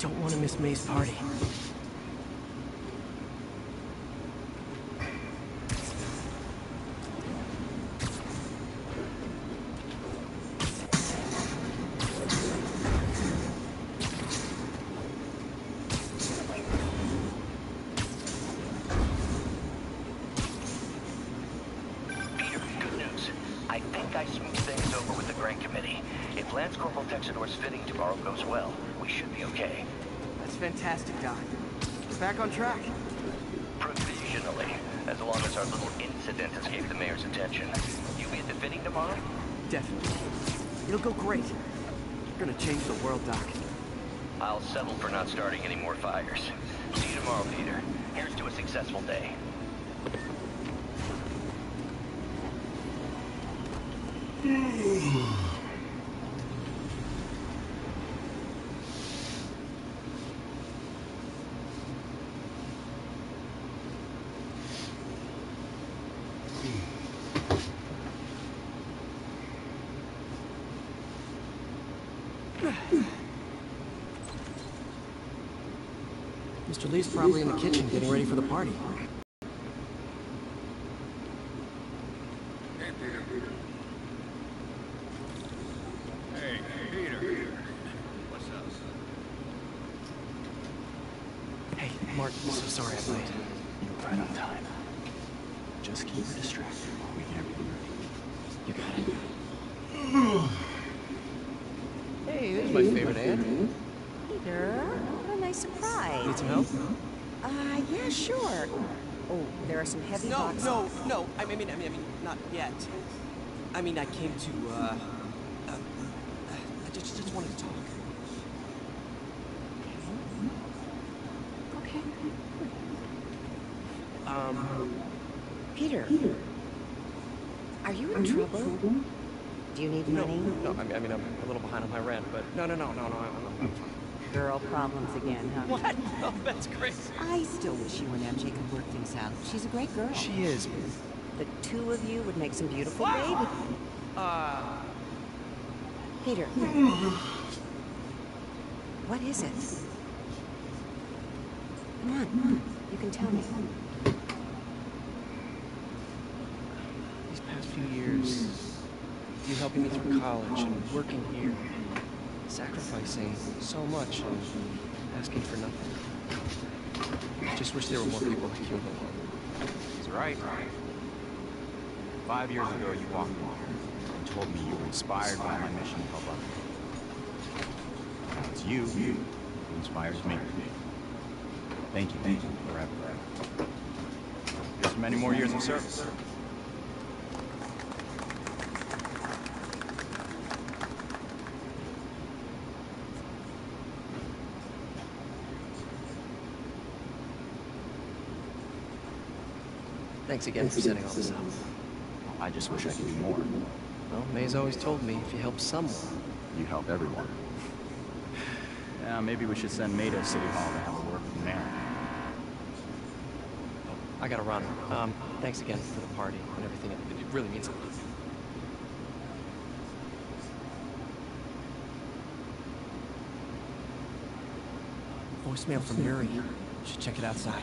don't want to miss May's party. Mr. Li's probably in the kitchen getting ready for the party. Hey, Peter. What's up? Hey, Mark, I'm so sorry I'm late. You're right on time. Just keep her distracted while we get everything ready. You got it. Hey, there's my favorite aunt. Peter, what a nice surprise. Need some help? Uh, yeah, sure. Oh, there are some heavy No, boxes. no, no. I mean, I mean, I mean, not yet. I mean, I came to, uh, uh I just, just wanted to talk. Okay. Um, Peter, are you in trouble? Do you need no, money? no. I mean, I mean, I'm a little behind on my rent, but no, no, no, no, no. I'm, I'm, I'm fine. Girl problems again, huh? What? No, that's crazy. I still wish you and MJ could work things out. She's a great girl. She is. The two of you would make some beautiful baby. Uh, Peter. What is it? Come on, you can tell me. these past few years, you helping me through college and working here, sacrificing so much and asking for nothing. I just wish there were more people like you in the world. He's right. Five years ago, you walked in here and told me you were inspired by my mission to help others. Now it's you who inspires me. Thank you. Thank you. Forever. Here's to many more years of service. Thanks again for setting all this up. I just wish I could do more. Well, May's always told me if you help someone, You help everyone. Yeah, maybe we should send May to City Hall to have a word with the mayor. I gotta run. Um, thanks again for the party and everything. It, it really means a lot. Voicemail from Yuri. Should check it outside.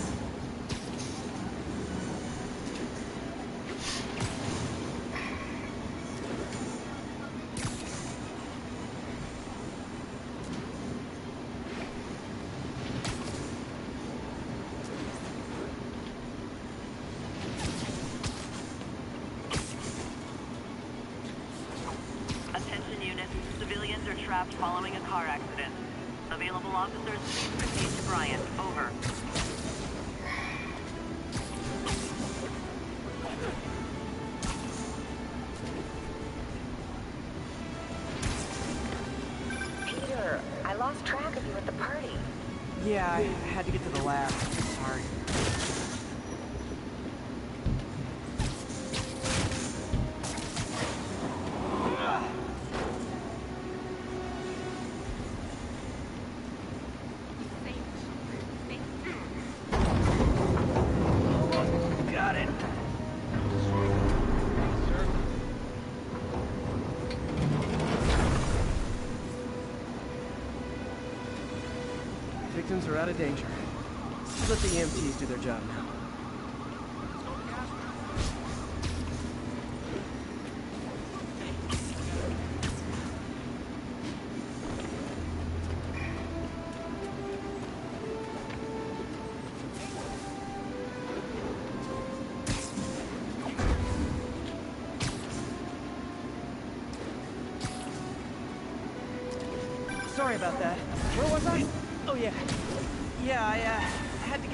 Officers, please proceed to Bryant. Let the EMTs do their job now. Sorry about that. Where was I? Oh, yeah. Yeah, I uh,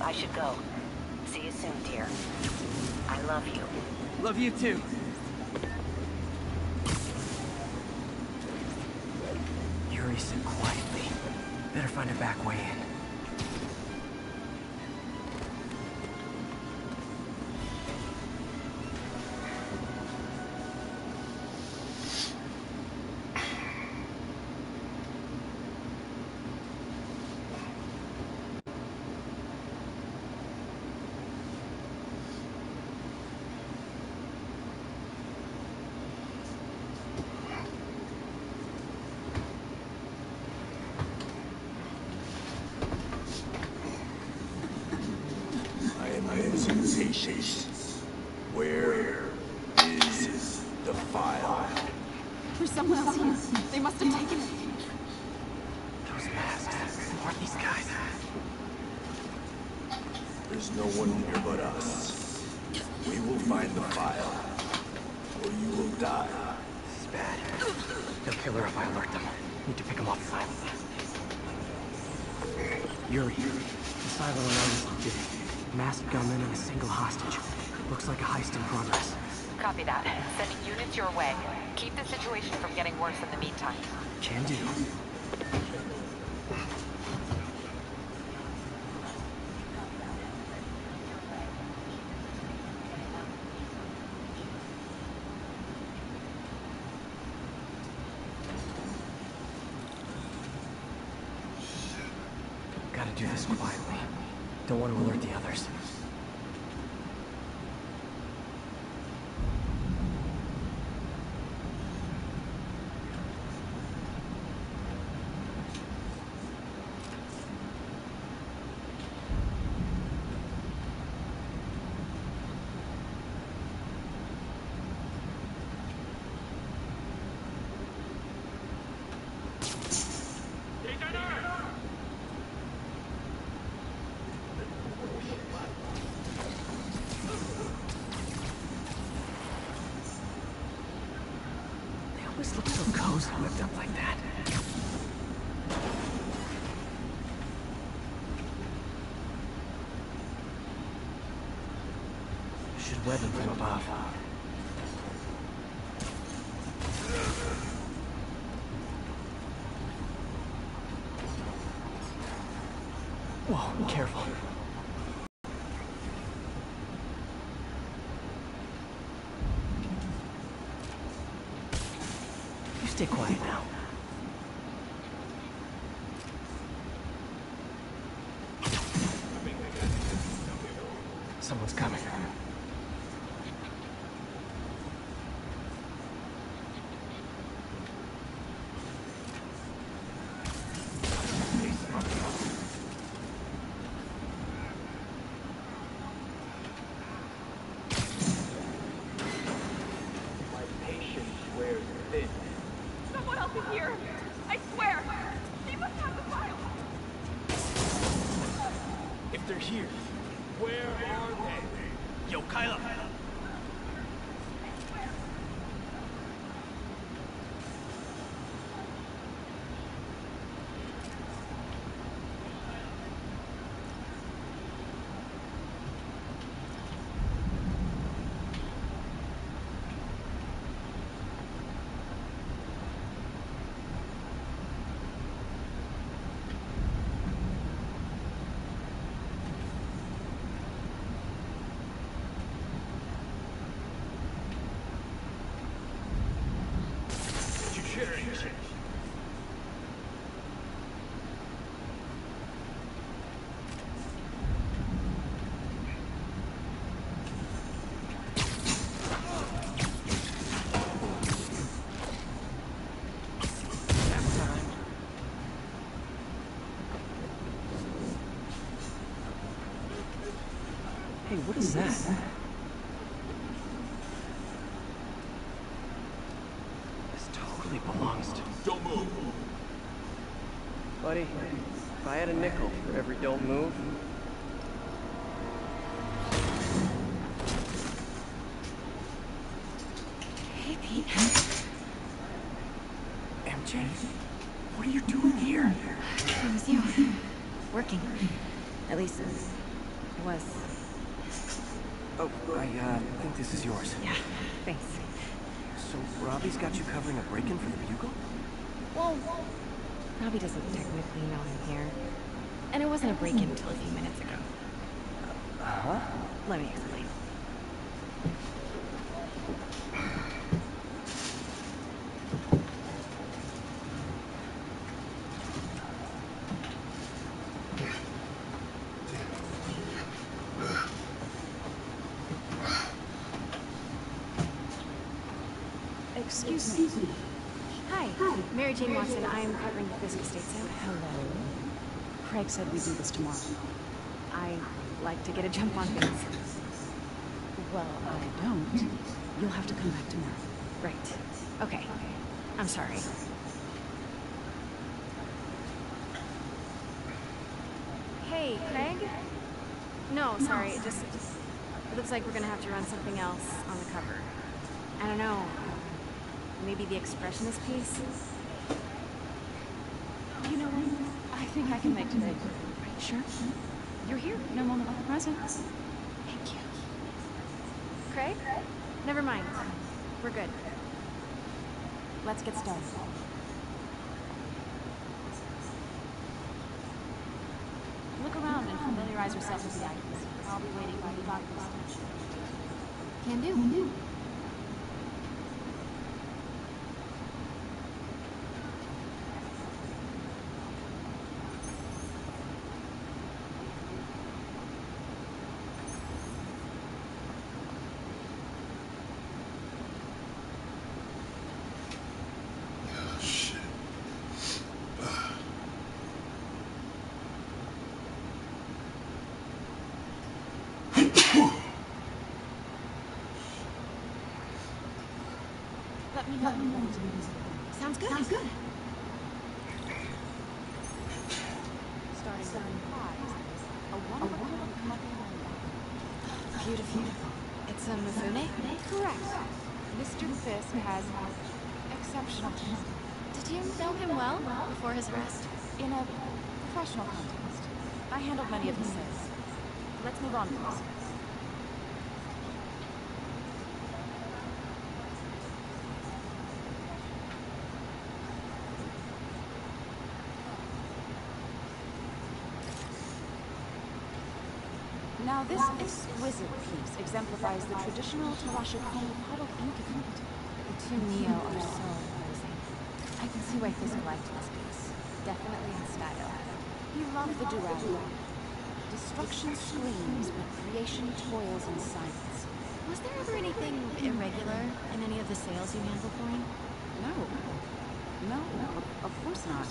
I should go. See you soon, dear. I love you. Love you too. Yuri said quietly. Better find a back way in. I am losing patience. Where is the file? There's someone else here. They must have taken it. Those masks. Who are these guys? There's no one here but us. We will find the file, or you will die. This is bad. They'll kill her if I alert them. Need to pick them off silently. Yuri, the silo alarm is legit. Masked gunman and a single hostage. Looks like a heist in progress. Copy that. Sending units your way. Keep the situation from getting worse in the meantime. Can do. Gotta do this quietly. Don't want to alert the others. They always look so cozy whipped up like that. Him from above. Whoa, careful. You stay quiet now. Someone's coming. Someone else is here. I swear. They must have the file. If they're here, where are they? Yo, Kyla! You're sharing shit. Hey, what is that? This totally belongs to... Don't move. Buddy, if I had a nickel for every don't move... Hey, Pete. MJ, what are you doing here? It was you. Working. At least, it was. Oh, I, uh, think this is yours. Yeah, thanks. So, Robbie's got you covering a break-in for the Bugle? Well, Robbie doesn't technically know I'm here. And it wasn't a break-in until a few minutes ago. Uh-huh. Let me explain. Excuse me. Hi, Mary Jane Watson. I Hello. Craig said we do this tomorrow. I like to get a jump on things. Well, I don't. You'll have to come back tomorrow. Right. Okay. I'm sorry. Hey, Craig? No, sorry. It just it looks like we're gonna have to run something else on the cover. I don't know. Maybe the expressionist piece? You know what? I think I can make today. Sure. You're here. No moment like the present. Thank you. Craig? Never mind. We're good. Let's get started. Look around and familiarize yourself with the items. I'll be waiting by the doctor's Can do. Can do. Let me know. Sounds good. Sounds good. Starting with five. A wonderful Beautiful. It's a Mifune? Correct. Mr. Fisk has exceptional talent. Did you know him well before his arrest? In a professional context. I handled many of his sales. Let's move on, please. Now, this exquisite piece exemplifies the traditional Tarashikomi puddled ink effect. The two Nio are so imposing. I can see why Fisk liked this piece. Definitely his style. He loved the duality. Destruction screams, but creation toils in silence. Was there ever anything irregular in any of the sales you handled for him? No. No, of, of course not.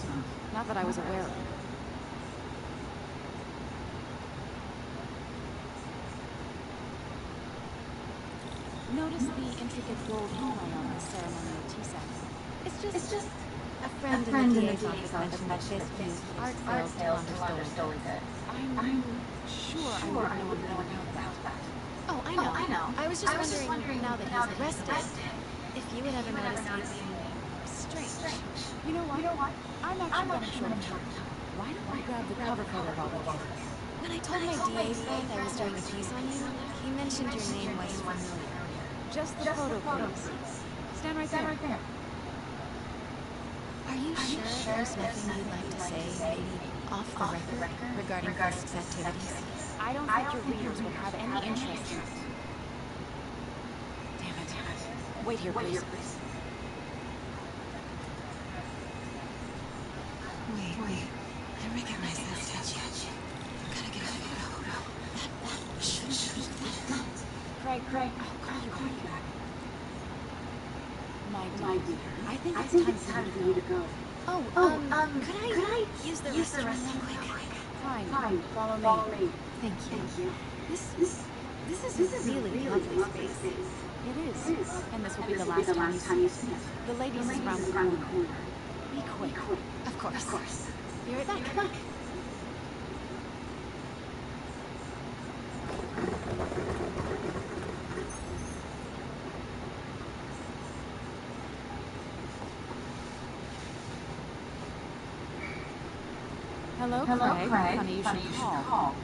Not that I was aware of. Notice the intricate gold inlay on the ceremonial tea set. It's just, it's just a friend, a friend in the DA's office mentioned that Fisk used art sales to launder stolen goods. I'm, I'm sure, sure I would know about that. Oh, I oh, know. Oh, I know. I was just, I was wondering, just wondering, now that he's arrested, arrested, if you would ever notice anything strange. strange. You know what? You know what? I'm actually running short of time. Why don't we grab the cover photo while we can? When I told my DA friend I was doing a piece on you, he mentioned your name was familiar. Just the photo, please. Stand right there. Right there. Are you Are sure, sure there's nothing you'd like to say, maybe off the record, regarding Fisk's activities? I don't think your readers would have any interest in it. Damn it. Wait here, please. Wait, wait. I recognize that statue. Gotta get a photo. That, that should be that. Craig, Craig, I'll call you back. My dear, I think it's time for you to go. Oh, um, um could I, could I use the use restroom real quick? Fine, Fine. Follow, me. Follow me. Thank you. Thank you. This, this, this is this a is really, really lovely, lovely space. space. It is. It is. And this will and be, this the, will last be the time last you time you see it. The ladies, the is ladies around the corner. Be quick. Be quick. Of course. Of course. Be right back. Be right back. Hello, Hello, Craig. Craig. Funny you Funny should you call. should call.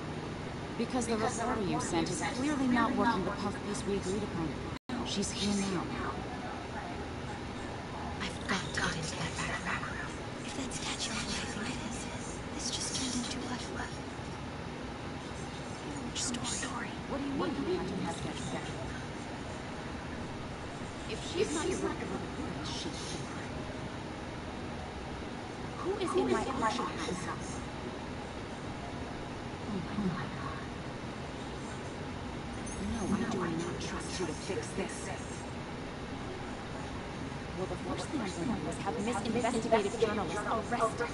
Because the Because the reporter you sent is clearly not working the puff piece we agreed upon. She's here now. I've got to get into that back room. If that statue is what I think it is, this just turned into a huge story. What do you mean you have to have schedule? If she's not your reporter, who is she? Who is in my auction house? Oh my god. No, I do not trust you to fix this. Well, the first thing I'm going to do is have Miss Investigative Journalist arrested.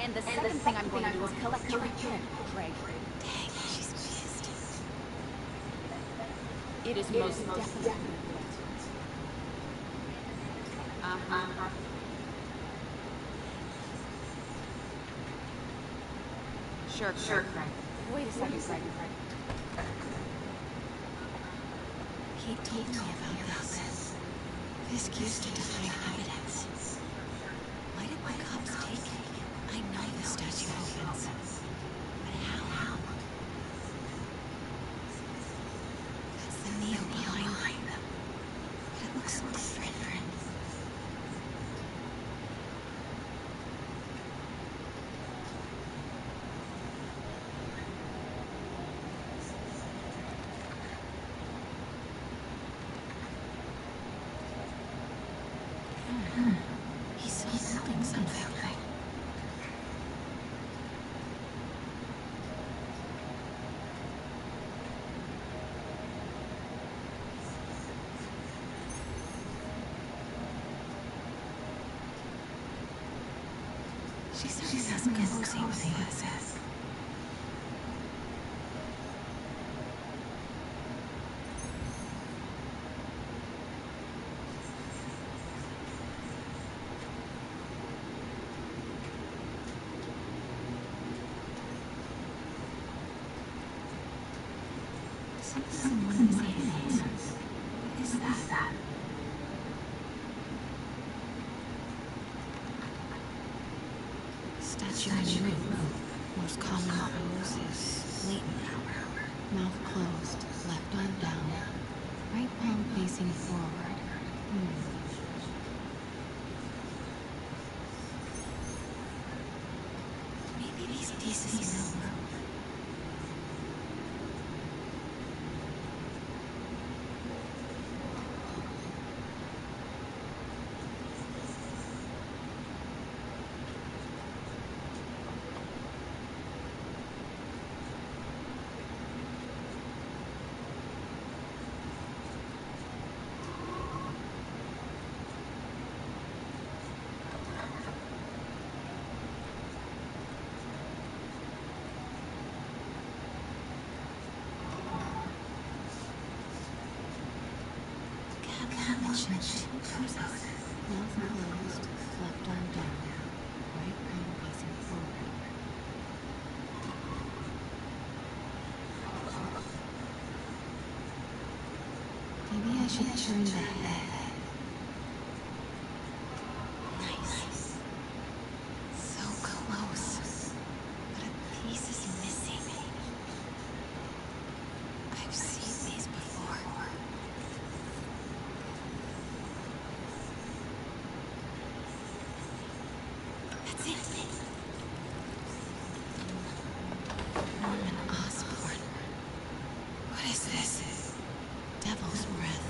And the second thing I'm going to do is collect your report, Craig. Dang, she's pissed. It is most definitely. Uh-huh. Sure, sure. Wait a second, Craig. He told me about this. Used it to find evidence. Why did the cops take it? I know the statue opens. But how? That's the Nio behind them. But it looks so different. He's so holding something. She get the USS. Something on one of his hands. What is that? Most common pose is latent hour. Mouth closed, left arm down. Right palm facing forward. Hmm. Maybe these pieces know. Mouth closed, left arm down, right arm facing forward. Maybe I should turn head. Nice. So close. But a piece is missing. I've seen these before. That's it. Norman Osborn. What is this? Devil's breath.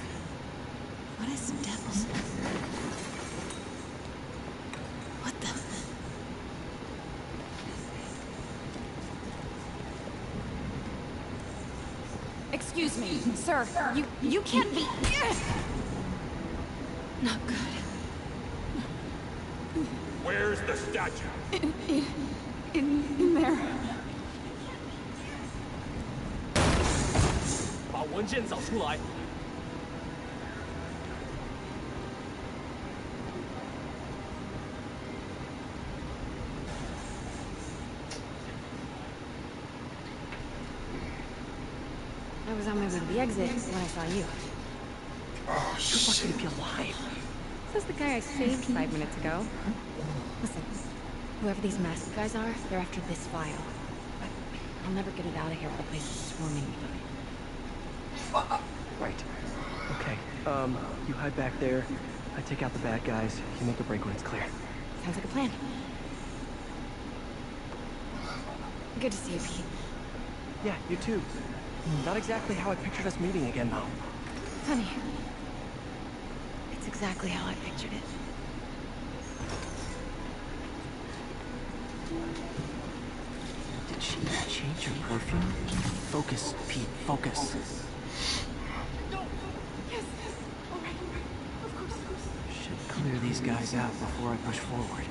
What is devil's What the? Excuse me, sir. You you can't be. Was on my way to the exit when I saw you. Oh, You're lucky to be alive. Says the guy I saved five minutes ago. Listen, whoever these masked guys are, they're after this file. But I'll never get it out of here while the place is swarming with them. Right. Okay. Um, you hide back there. I take out the bad guys. You make a break when it's clear. Sounds like a plan. Good to see you, Pete. Yeah, you too. Not exactly how I pictured us meeting again, though. Funny. It's exactly how I pictured it. Did she change her perfume? Focus, Pete, focus. Should clear these guys out before I push forward.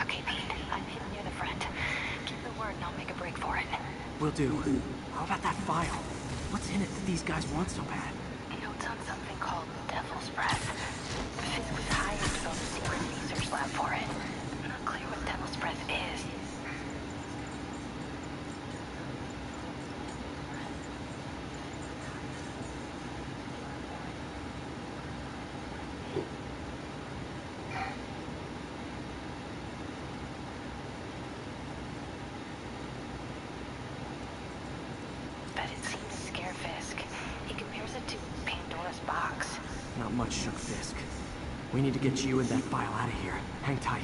Okay, Pete. I'm hidden near the front. Give the word and I'll make a break for it. Will do. How about that file? What's in it that these guys want so bad? Notes on something called Devil's Breath. Fisk was hired to build a secret research lab for it. Not clear what Devil's Breath is. But it seemed to scare Fisk. He compares it to Pandora's box. Not much shook Fisk. We need to get you and that file out of here. Hang tight.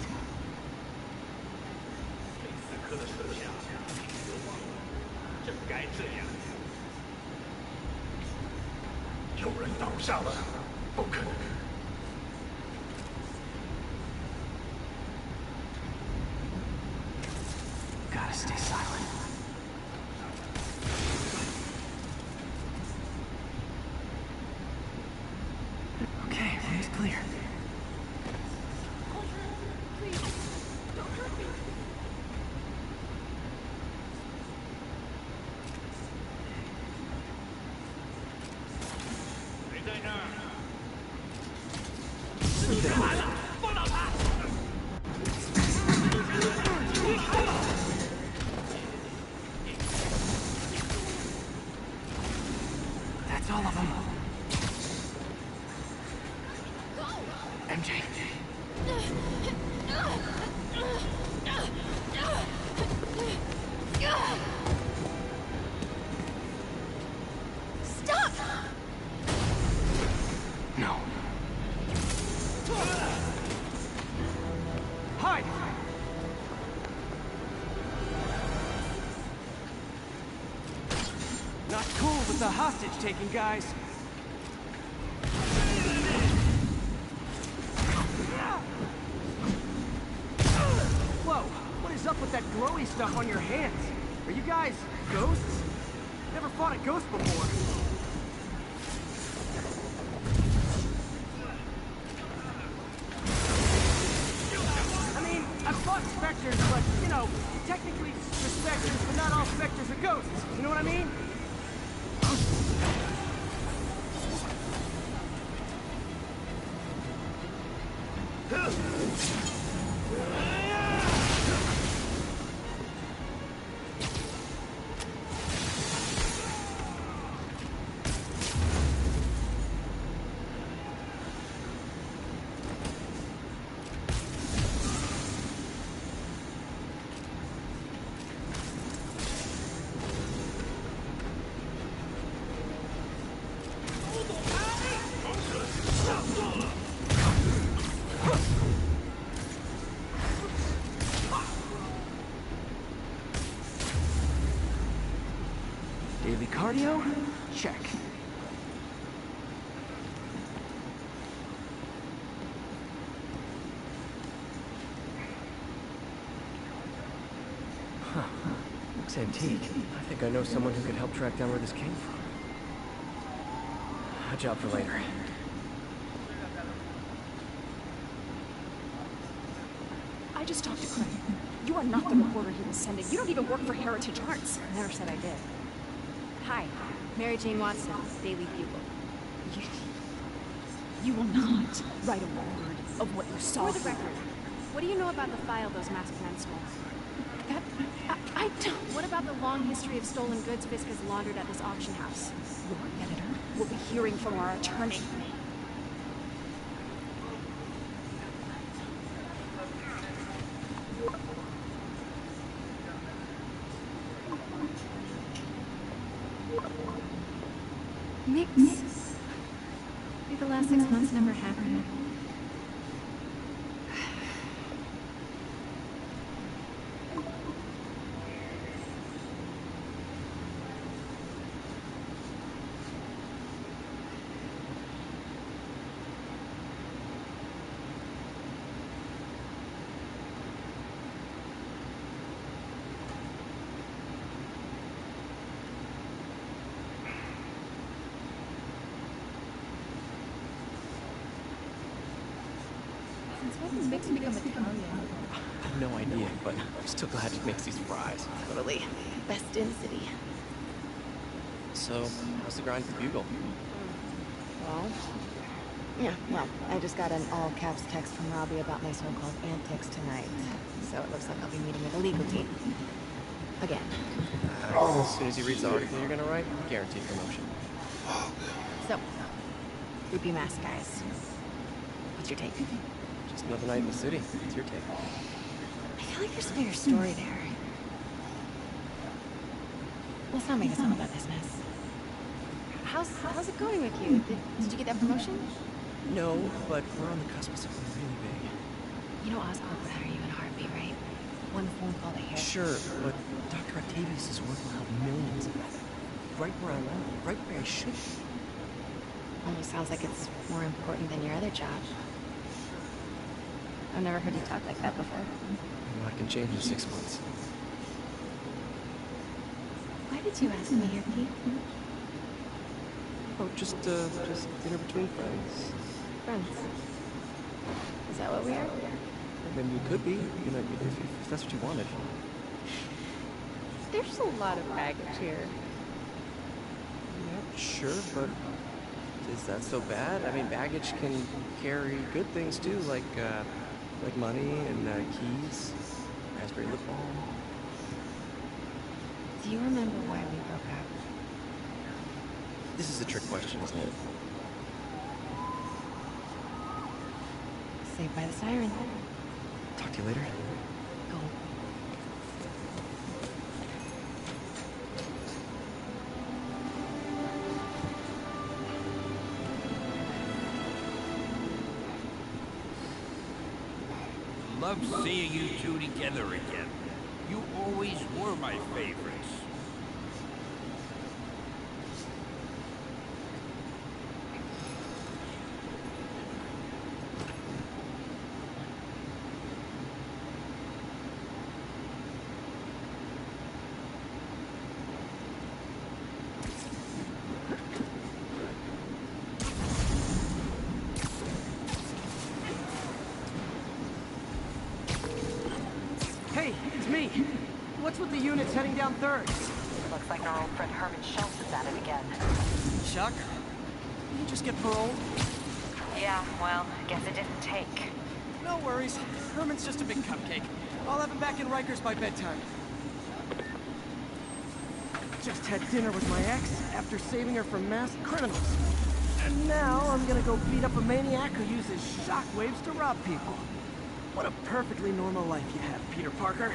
The hostage taking, guys. Looks antique. I think I know someone who could help track down where this came from. A job for later. I just talked to Craig. You are not the reporter he was sending. You don't even work for Heritage Arts. Never said I did. Hi, Mary Jane Watson, Daily Bugle. You, you will not write a word of what you saw. For the record, what do you know about the file those masked men stole? That I, I don't. What about the long history of stolen goods Fisk has laundered at this auction house? Your editor will be hearing from our attorney. Mix. Maybe the last six months never happened. Since when did Mix become Italian? I have no idea, but I'm still glad he makes these fries. Totally. Best in the city. So, how's the grind for Bugle? Well, yeah, well, I just got an all caps text from Robbie about my so called antics tonight. So it looks like I'll be meeting with the legal team. Again. Uh, as soon as he reads the article you're gonna write, guaranteed promotion. So, Groupie Mask guys. What's your take? Just another night in the city. It's your take. I feel like there's a bigger story there. Let's not make this all about business. How's how's it going with you? Did, did you get that promotion? No, but we're on the cusp of something really big. You know Oscorp would hire you in a heartbeat, right? One phone call to Harris. Sure, but Dr. Octavius' work will help millions. Right where I want, right where I should be. Almost sounds like it's more important than your other job. I've never heard you talk like that before. A lot can change in six months. Why did you ask me here, Pete? Oh, just, uh, just dinner between friends. Friends. Is that what we are? Maybe we could be, you know, if, if that's what you wanted. There's a lot of baggage here. Yeah, sure, but is that so bad? I mean, baggage can carry good things too, like, uh, like money and uh, keys, raspberry lip balm. Do you remember why we broke up? This is a trick question, isn't it? Saved by the siren. Talk to you later. Go. Love seeing you two together again. You always were my favorites. Hey, it's me. the units heading down third. Looks like our old friend Herman Schultz is at it again. Shocker? Did you just get paroled? Yeah, well, guess it didn't take. No worries. Herman's just a big cupcake. I'll have him back in Rikers by bedtime. Just had dinner with my ex after saving her from masked criminals. And now I'm gonna go beat up a maniac who uses shockwaves to rob people. What a perfectly normal life you have, Peter Parker.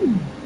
Hmm.